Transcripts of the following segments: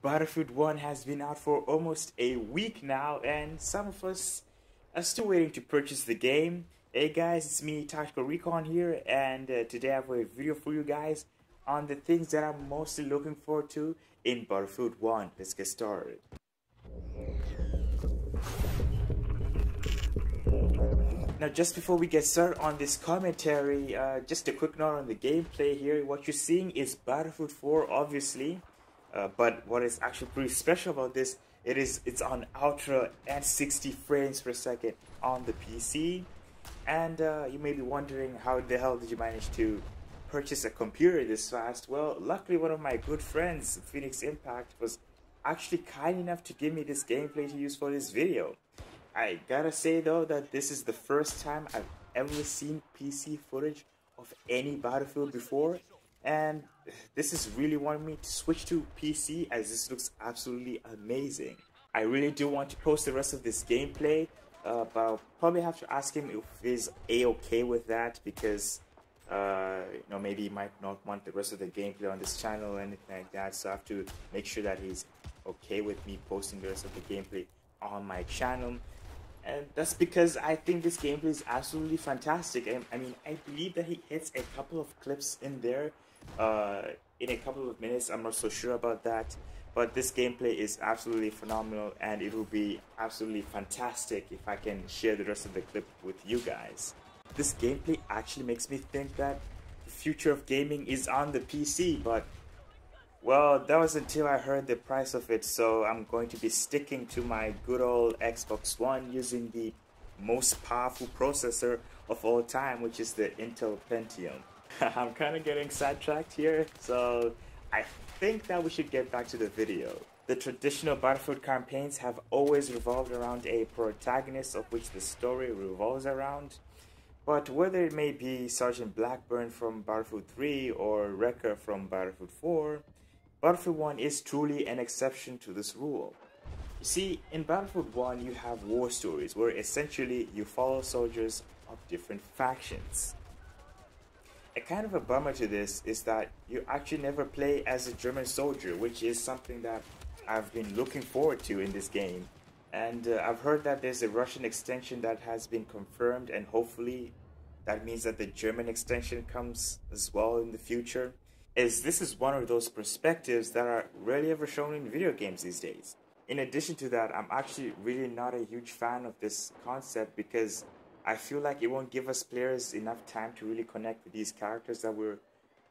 Battlefield 1 has been out for almost a week now, and some of us are still waiting to purchase the game. Hey guys, it's me, Tactical Recon here, and uh, today I have a video for you guys on the things that I'm mostly looking forward to in Battlefield 1. Let's get started. Now, just before we get started on this commentary, uh, just a quick note on the gameplay here. What you're seeing is Battlefield 4, obviously, uh, but what is actually pretty special about this, it is it's on ultra and 60 frames per second on the PC. And uh, you may be wondering how the hell did you manage to purchase a computer this fast? Well, luckily one of my good friends, Phoenix Impact, was actually kind enough to give me this gameplay to use for this video. I gotta say though that this is the first time I've ever seen PC footage of any Battlefield before and this is really wanting me to switch to PC as this looks absolutely amazing. I really do want to post the rest of this gameplay uh, but I'll probably have to ask him if he's a-okay with that because uh, you know maybe he might not want the rest of the gameplay on this channel or anything like that so I have to make sure that he's okay with me posting the rest of the gameplay on my channel and that's because I think this gameplay is absolutely fantastic. I, I, mean, I believe that he hits a couple of clips in there uh, in a couple of minutes. I'm not so sure about that, but this gameplay is absolutely phenomenal, and it will be absolutely fantastic if I can share the rest of the clip with you guys. This gameplay actually makes me think that the future of gaming is on the PC, but well, that was until I heard the price of it, so I'm going to be sticking to my good old Xbox One using the most powerful processor of all time, which is the Intel Pentium. I'm kind of getting sidetracked here, so I think that we should get back to the video. The traditional Battlefield campaigns have always revolved around a protagonist of which the story revolves around. But whether it may be Sergeant Blackburn from Battlefield 3 or Recker from Battlefield 4, Battlefield 1 is truly an exception to this rule. You see, in Battlefield 1 you have war stories where essentially you follow soldiers of different factions. A kind of a bummer to this is that you actually never play as a German soldier, which is something that I've been looking forward to in this game. And uh, I've heard that there's a Russian extension that has been confirmed, and hopefully that means that the German extension comes as well in the future is this is one of those perspectives that are rarely ever shown in video games these days. In addition to that, I'm actually really not a huge fan of this concept because I feel like it won't give us players enough time to really connect with these characters that we're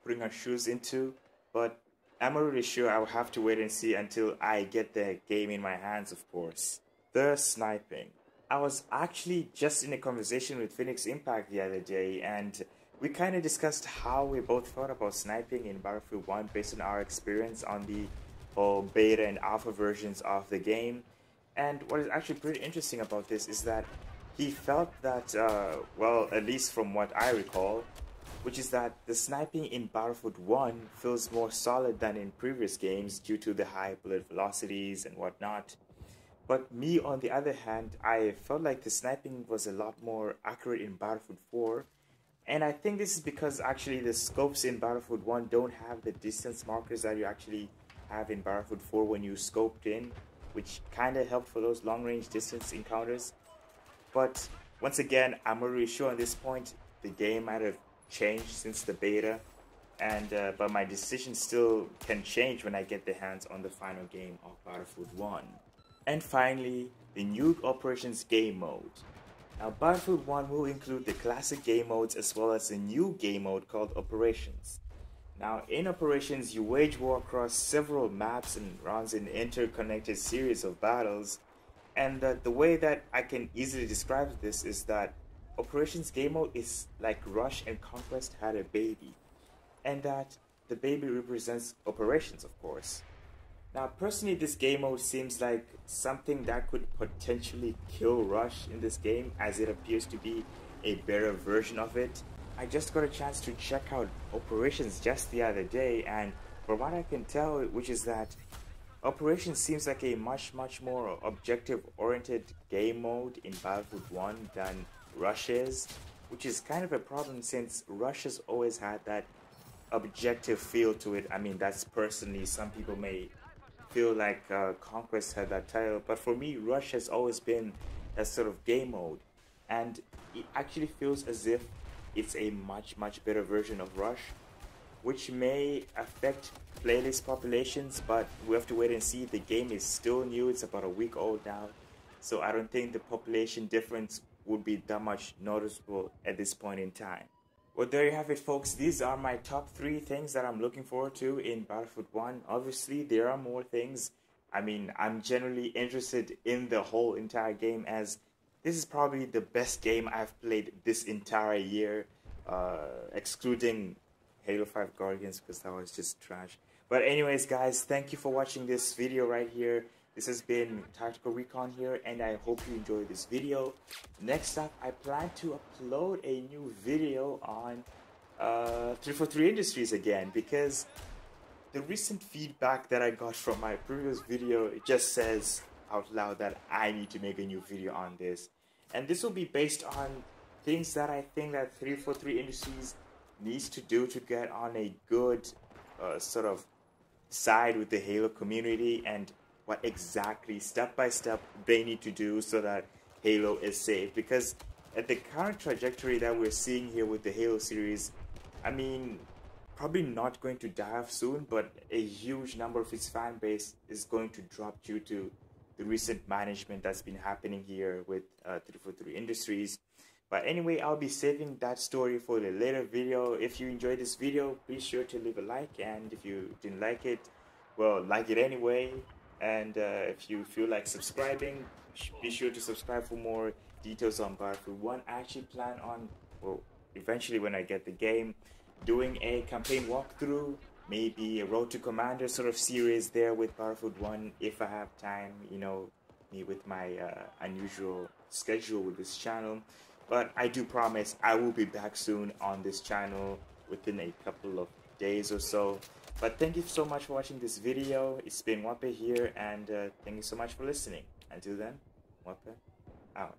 putting our shoes into. But I'm not really sure I'll have to wait and see until I get the game in my hands, of course. The sniping. I was actually just in a conversation with Phoenix Impact the other day and we kind of discussed how we both thought about sniping in Battlefield 1 based on our experience on the uh, beta and alpha versions of the game. And what is actually pretty interesting about this is that he felt that, uh, well, at least from what I recall, which is that the sniping in Battlefield 1 feels more solid than in previous games due to the high bullet velocities and whatnot. But me, on the other hand, I felt like the sniping was a lot more accurate in Battlefield 4 and I think this is because actually the scopes in Battlefield 1 don't have the distance markers that you actually have in Battlefield 4 when you scoped in, which kind of helped for those long range distance encounters. But once again, I'm not really sure on this point. The game might have changed since the beta, and uh, but my decision still can change when I get the hands on the final game of Battlefield 1. And finally, the new Operations game mode. Now Battlefield 1 will include the classic game modes as well as a new game mode called Operations. Now in Operations you wage war across several maps and runs an interconnected series of battles and the way that I can easily describe this is that Operations game mode is like Rush and Conquest had a baby and that the baby represents operations of course. Now, personally, this game mode seems like something that could potentially kill Rush in this game, as it appears to be a better version of it. I just got a chance to check out Operations just the other day, and from what I can tell, which is that Operations seems like a much, much more objective-oriented game mode in Battlefield 1 than Rush is, which is kind of a problem since Rush has always had that objective feel to it. I mean, that's personally, some people may feel like uh, Conquest had that title, but for me, Rush has always been a sort of game mode, and it actually feels as if it's a much much better version of Rush, which may affect playlist populations, but we have to wait and see. The game is still new; it's about a week old now, so I don't think the population difference would be that much noticeable at this point in time. Well, there you have it, folks. These are my top three things that I'm looking forward to in Battlefield 1. Obviously, there are more things. I mean, I'm generally interested in the whole entire game as this is probably the best game I've played this entire year, uh, excluding Halo 5 Guardians because that was just trash. But anyways, guys, thank you for watching this video right here. This has been Tactical Recon here, and I hope you enjoyed this video. Next up, I plan to upload a new video on uh, 343 Industries again, because the recent feedback that I got from my previous video, it just says out loud that I need to make a new video on this. And this will be based on things that I think that 343 Industries needs to do to get on a good uh, sort of side with the Halo community and what exactly step by step they need to do so that Halo is safe. Because at the current trajectory that we're seeing here with the Halo series, I mean, probably not going to die off soon, but a huge number of its fan base is going to drop due to the recent management that's been happening here with uh, 343 Industries. But anyway, I'll be saving that story for the later video. If you enjoyed this video, be sure to leave a like. And if you didn't like it, well, like it anyway. And uh, if you feel like subscribing, be sure to subscribe for more details on Battlefield 1. I actually plan on, well, eventually when I get the game, doing a campaign walkthrough, maybe a Road to Commander sort of series there with Battlefield 1 if I have time, you know, me with my uh, unusual schedule with this channel. But I do promise I will be back soon on this channel within a couple of days or so. But thank you so much for watching this video. It's been Wape here and uh, thank you so much for listening. Until then, Wape out.